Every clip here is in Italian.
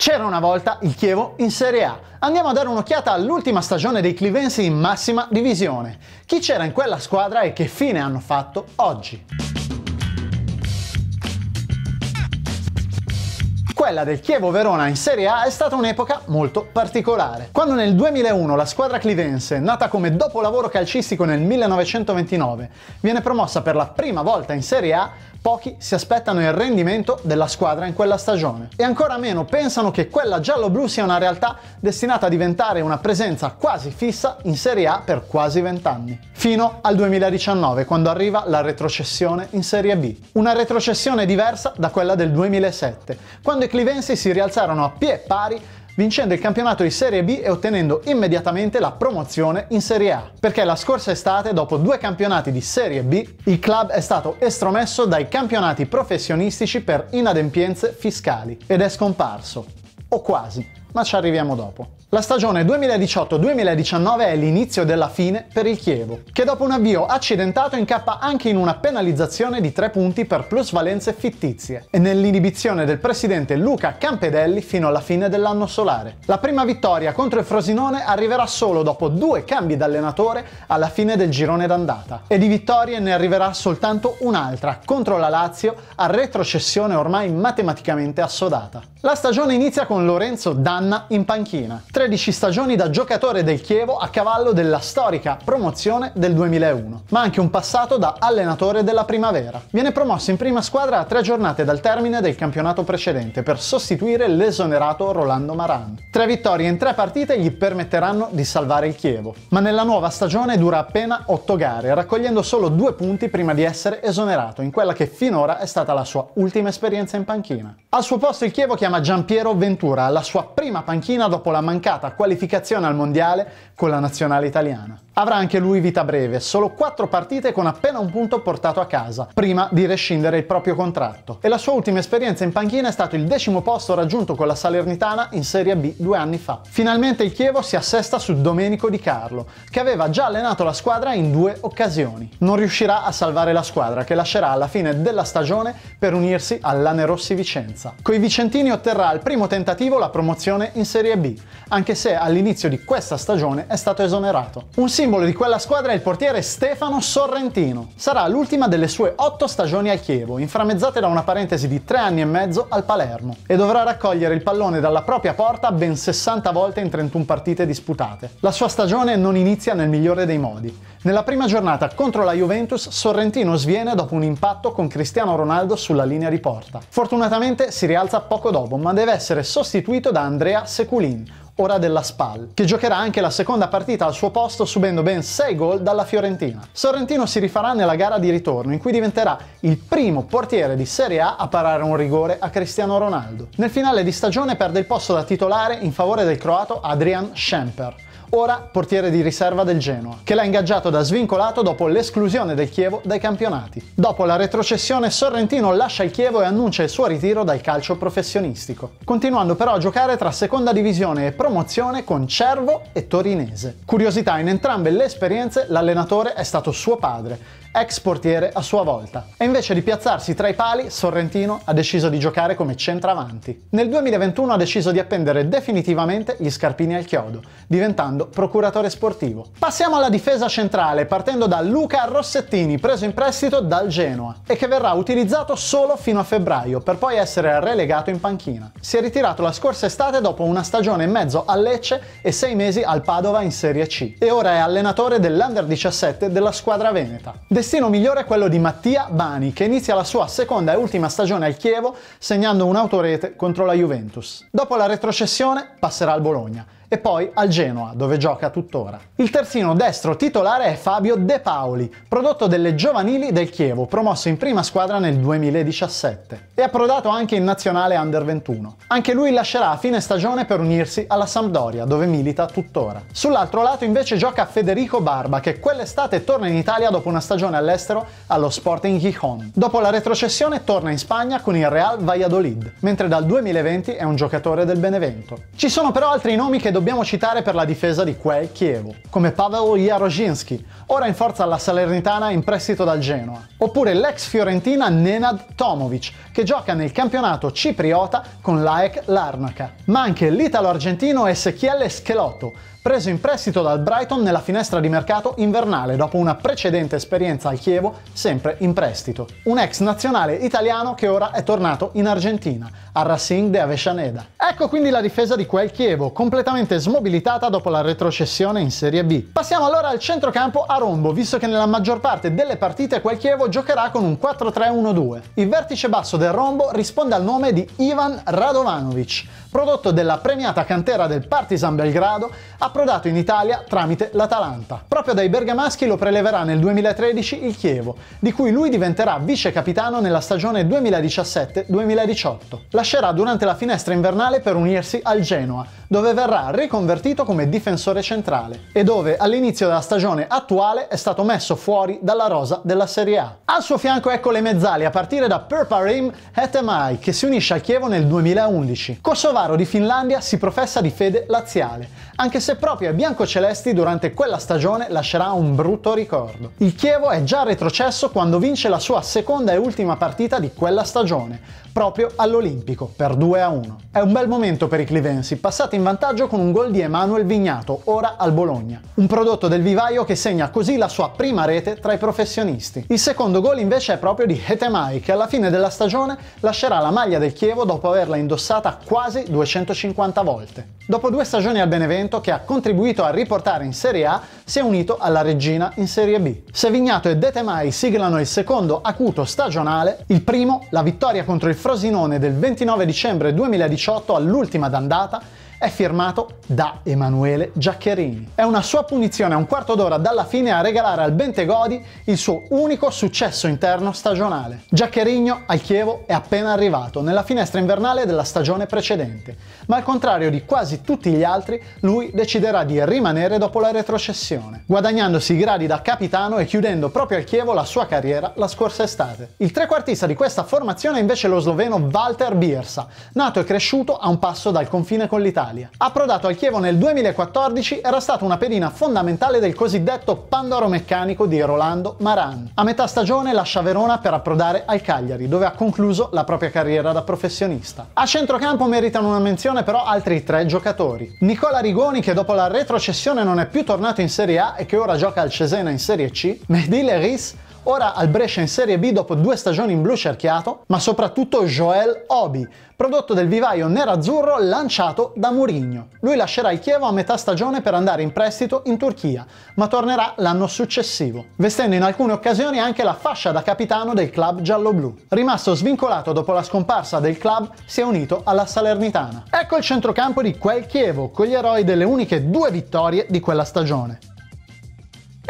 C'era una volta il Chievo in Serie A. Andiamo a dare un'occhiata all'ultima stagione dei Clivensi in massima divisione. Chi c'era in quella squadra e che fine hanno fatto oggi? Quella del Chievo Verona in Serie A è stata un'epoca molto particolare. Quando nel 2001 la squadra clivense, nata come dopolavoro calcistico nel 1929, viene promossa per la prima volta in Serie A, Pochi si aspettano il rendimento della squadra in quella stagione e ancora meno pensano che quella giallo-blu sia una realtà destinata a diventare una presenza quasi fissa in Serie A per quasi vent'anni. Fino al 2019, quando arriva la retrocessione in Serie B. Una retrocessione diversa da quella del 2007, quando i clivensi si rialzarono a pie pari vincendo il campionato di Serie B e ottenendo immediatamente la promozione in Serie A. Perché la scorsa estate, dopo due campionati di Serie B, il club è stato estromesso dai campionati professionistici per inadempienze fiscali ed è scomparso. O quasi, ma ci arriviamo dopo. La stagione 2018-2019 è l'inizio della fine per il Chievo, che dopo un avvio accidentato incappa anche in una penalizzazione di 3 punti per plusvalenze fittizie e nell'inibizione del presidente Luca Campedelli fino alla fine dell'anno solare. La prima vittoria contro il Frosinone arriverà solo dopo due cambi d'allenatore alla fine del girone d'andata e di vittorie ne arriverà soltanto un'altra contro la Lazio a retrocessione ormai matematicamente assodata. La stagione inizia con Lorenzo Danna in panchina. 13 stagioni da giocatore del Chievo a cavallo della storica promozione del 2001, ma anche un passato da allenatore della primavera. Viene promosso in prima squadra a tre giornate dal termine del campionato precedente per sostituire l'esonerato Rolando Maran. Tre vittorie in tre partite gli permetteranno di salvare il Chievo, ma nella nuova stagione dura appena 8 gare, raccogliendo solo due punti prima di essere esonerato in quella che finora è stata la sua ultima esperienza in panchina. Al suo posto il Chievo chiama Giampiero Ventura alla sua prima panchina dopo la mancata qualificazione al mondiale con la nazionale italiana. Avrà anche lui vita breve, solo 4 partite con appena un punto portato a casa, prima di rescindere il proprio contratto. E la sua ultima esperienza in panchina è stato il decimo posto raggiunto con la Salernitana in Serie B due anni fa. Finalmente il Chievo si assesta su Domenico Di Carlo, che aveva già allenato la squadra in due occasioni. Non riuscirà a salvare la squadra, che lascerà alla fine della stagione per unirsi all'Anerossi Vicenza. Coi vicentini otterrà al primo tentativo la promozione in Serie B, anche se all'inizio di questa stagione è stato esonerato. Un simbolo di quella squadra è il portiere Stefano Sorrentino. Sarà l'ultima delle sue otto stagioni al Chievo, inframmezzate da una parentesi di tre anni e mezzo al Palermo, e dovrà raccogliere il pallone dalla propria porta ben 60 volte in 31 partite disputate. La sua stagione non inizia nel migliore dei modi. Nella prima giornata contro la Juventus, Sorrentino sviene dopo un impatto con Cristiano Ronaldo sulla linea di porta. Fortunatamente si rialza poco dopo, ma deve essere sostituito da Andrea Seculin, ora della SPAL, che giocherà anche la seconda partita al suo posto subendo ben 6 gol dalla Fiorentina. Sorrentino si rifarà nella gara di ritorno, in cui diventerà il primo portiere di Serie A a parare un rigore a Cristiano Ronaldo. Nel finale di stagione perde il posto da titolare in favore del croato Adrian Schemper ora portiere di riserva del Genoa, che l'ha ingaggiato da svincolato dopo l'esclusione del Chievo dai campionati. Dopo la retrocessione Sorrentino lascia il Chievo e annuncia il suo ritiro dal calcio professionistico, continuando però a giocare tra seconda divisione e promozione con Cervo e Torinese. Curiosità, in entrambe le esperienze l'allenatore è stato suo padre, ex portiere a sua volta. E invece di piazzarsi tra i pali, Sorrentino ha deciso di giocare come centravanti. Nel 2021 ha deciso di appendere definitivamente gli scarpini al chiodo, diventando procuratore sportivo. Passiamo alla difesa centrale, partendo da Luca Rossettini, preso in prestito dal Genoa, e che verrà utilizzato solo fino a febbraio, per poi essere relegato in panchina. Si è ritirato la scorsa estate dopo una stagione e mezzo a Lecce e sei mesi al Padova in Serie C, e ora è allenatore dell'Under 17 della squadra veneta. Destino migliore è quello di Mattia Bani, che inizia la sua seconda e ultima stagione al Chievo segnando un'autorete contro la Juventus. Dopo la retrocessione passerà al Bologna e poi al Genoa, dove gioca tuttora. Il terzino destro titolare è Fabio De Paoli, prodotto delle giovanili del Chievo, promosso in prima squadra nel 2017 e approdato anche in nazionale Under 21. Anche lui lascerà a fine stagione per unirsi alla Sampdoria, dove milita tuttora. Sull'altro lato invece gioca Federico Barba, che quell'estate torna in Italia dopo una stagione all'estero allo Sporting Gijón. Dopo la retrocessione torna in Spagna con il Real Valladolid, mentre dal 2020 è un giocatore del Benevento. Ci sono però altri nomi che dobbiamo citare per la difesa di quel Chievo, come Pavel Jarozinski, ora in forza alla Salernitana in prestito dal Genoa, oppure l'ex fiorentina Nenad Tomovic, che gioca nel campionato cipriota con l'AEK Larnaca. Ma anche l'italo-argentino Ezechiele Schelotto, preso in prestito dal Brighton nella finestra di mercato invernale dopo una precedente esperienza al Chievo, sempre in prestito. Un ex nazionale italiano che ora è tornato in Argentina, al Racing de Avellaneda. Ecco quindi la difesa di quel Chievo, completamente smobilitata dopo la retrocessione in Serie B. Passiamo allora al centrocampo a rombo, visto che nella maggior parte delle partite quel Chievo giocherà con un 4-3-1-2. Il vertice basso del rombo risponde al nome di Ivan Radovanovic, prodotto della premiata cantera del Partizan Belgrado, approdato in Italia tramite l'Atalanta. Proprio dai bergamaschi lo preleverà nel 2013 il Chievo, di cui lui diventerà vice capitano nella stagione 2017-2018. Lascerà durante la finestra invernale per unirsi al Genoa, dove verrà riconvertito come difensore centrale e dove all'inizio della stagione attuale è stato messo fuori dalla rosa della Serie A. Al suo fianco ecco le mezzali a partire da Perparim Hetemai che si unisce al Chievo nel 2011. Kosovaro di Finlandia si professa di fede laziale, anche se proprio ai biancocelesti durante quella stagione lascerà un brutto ricordo. Il Chievo è già retrocesso quando vince la sua seconda e ultima partita di quella stagione, proprio all'Olimpico, per 2-1. È un bel momento per i clivensi, passati in vantaggio con un gol di Emanuel Vignato, ora al Bologna. Un prodotto del vivaio che segna così la sua prima rete tra i professionisti. Il secondo gol invece è proprio di Hetemai, che alla fine della stagione lascerà la maglia del Chievo dopo averla indossata quasi 250 volte. Dopo due stagioni al Benevento, che ha contribuito a riportare in Serie A, si è unito alla Regina in Serie B. Se Vignato e Detemai siglano il secondo acuto stagionale, il primo, la vittoria contro il Frosinone del 29 dicembre 2018 all'ultima d'andata, è firmato da Emanuele Giaccherini. È una sua punizione a un quarto d'ora dalla fine a regalare al Bentegodi il suo unico successo interno stagionale. Giaccherigno al Chievo è appena arrivato nella finestra invernale della stagione precedente, ma al contrario di quasi tutti gli altri, lui deciderà di rimanere dopo la retrocessione, guadagnandosi i gradi da capitano e chiudendo proprio al Chievo la sua carriera la scorsa estate. Il trequartista di questa formazione è invece lo sloveno Walter Biersa, nato e cresciuto a un passo dal confine con l'Italia. Approdato al Chievo nel 2014, era stato una pedina fondamentale del cosiddetto Pandoro meccanico di Rolando Maran. A metà stagione lascia Verona per approdare al Cagliari, dove ha concluso la propria carriera da professionista. A centrocampo meritano una menzione però altri tre giocatori. Nicola Rigoni, che dopo la retrocessione non è più tornato in Serie A e che ora gioca al Cesena in Serie C, Mehdi Leris, ora al Brescia in Serie B dopo due stagioni in blu cerchiato, ma soprattutto Joel Obi, prodotto del vivaio nerazzurro lanciato da Mourinho. Lui lascerà il Chievo a metà stagione per andare in prestito in Turchia, ma tornerà l'anno successivo, vestendo in alcune occasioni anche la fascia da capitano del club giallo-blu. Rimasto svincolato dopo la scomparsa del club, si è unito alla Salernitana. Ecco il centrocampo di quel Chievo, con gli eroi delle uniche due vittorie di quella stagione.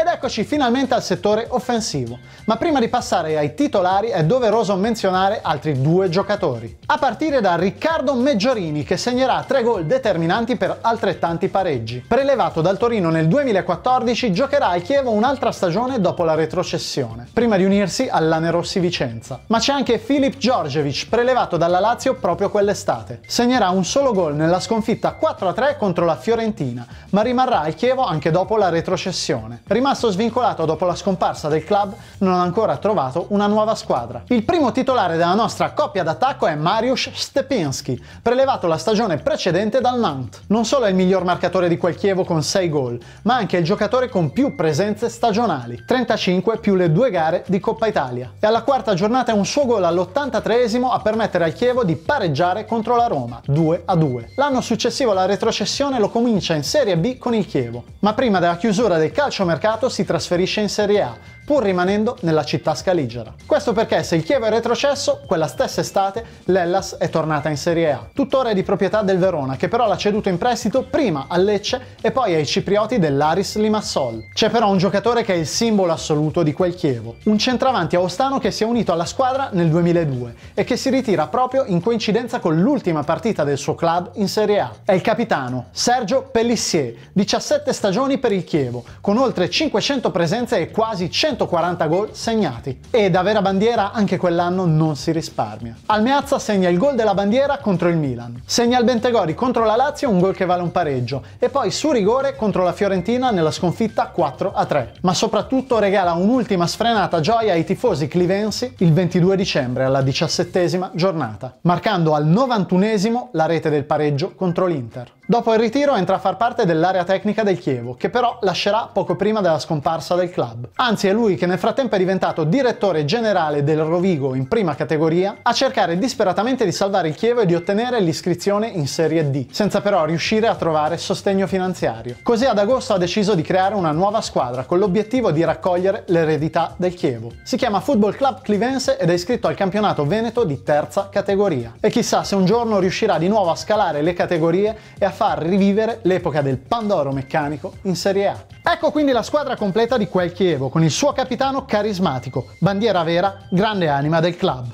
Ed eccoci finalmente al settore offensivo, ma prima di passare ai titolari è doveroso menzionare altri due giocatori. A partire da Riccardo Meggiorini che segnerà tre gol determinanti per altrettanti pareggi. Prelevato dal Torino nel 2014 giocherà al Chievo un'altra stagione dopo la retrocessione, prima di unirsi all'Anerossi Vicenza. Ma c'è anche Filip Djordjevic prelevato dalla Lazio proprio quell'estate. Segnerà un solo gol nella sconfitta 4-3 contro la Fiorentina, ma rimarrà al Chievo anche dopo la retrocessione. Rimasto svincolato dopo la scomparsa del club, non ha ancora trovato una nuova squadra. Il primo titolare della nostra coppia d'attacco è Mariusz Stepinski, prelevato la stagione precedente dal Nantes. Non solo è il miglior marcatore di quel Chievo con 6 gol, ma anche il giocatore con più presenze stagionali, 35 più le due gare di Coppa Italia. E alla quarta giornata un suo gol all'83esimo a permettere al Chievo di pareggiare contro la Roma, 2 a 2. L'anno successivo la retrocessione lo comincia in Serie B con il Chievo, ma prima della chiusura del calciomercato si trasferisce in Serie A, pur rimanendo nella città scaligera. Questo perché se il Chievo è retrocesso, quella stessa estate l'Ellas è tornata in Serie A. Tuttora è di proprietà del Verona, che però l'ha ceduto in prestito prima al Lecce e poi ai ciprioti dell'Aris Limassol. C'è però un giocatore che è il simbolo assoluto di quel Chievo, un centravanti aostano che si è unito alla squadra nel 2002 e che si ritira proprio in coincidenza con l'ultima partita del suo club in Serie A. È il capitano, Sergio Pellissier, 17 stagioni per il Chievo, con oltre 500 presenze e quasi 100 140 gol segnati. E da vera bandiera anche quell'anno non si risparmia. Al Meazza segna il gol della bandiera contro il Milan. Segna al Bentegori contro la Lazio un gol che vale un pareggio. E poi su rigore contro la Fiorentina nella sconfitta 4-3. Ma soprattutto regala un'ultima sfrenata gioia ai tifosi clivensi il 22 dicembre alla diciassettesima giornata, marcando al 91esimo la rete del pareggio contro l'Inter. Dopo il ritiro entra a far parte dell'area tecnica del Chievo, che però lascerà poco prima della scomparsa del club. Anzi è lui che nel frattempo è diventato direttore generale del Rovigo in prima categoria a cercare disperatamente di salvare il Chievo e di ottenere l'iscrizione in Serie D, senza però riuscire a trovare sostegno finanziario. Così ad agosto ha deciso di creare una nuova squadra con l'obiettivo di raccogliere l'eredità del Chievo. Si chiama Football Club Clivense ed è iscritto al campionato veneto di terza categoria. E chissà se un giorno riuscirà di nuovo a scalare le categorie e a far rivivere l'epoca del Pandoro meccanico in Serie A. Ecco quindi la squadra completa di quel Chievo, con il suo capitano carismatico, bandiera vera, grande anima del club.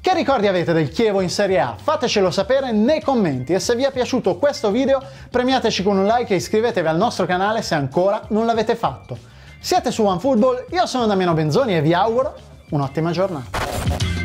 Che ricordi avete del Chievo in Serie A? Fatecelo sapere nei commenti e se vi è piaciuto questo video premiateci con un like e iscrivetevi al nostro canale se ancora non l'avete fatto. Siete su OneFootball, io sono Damiano Benzoni e vi auguro un'ottima giornata.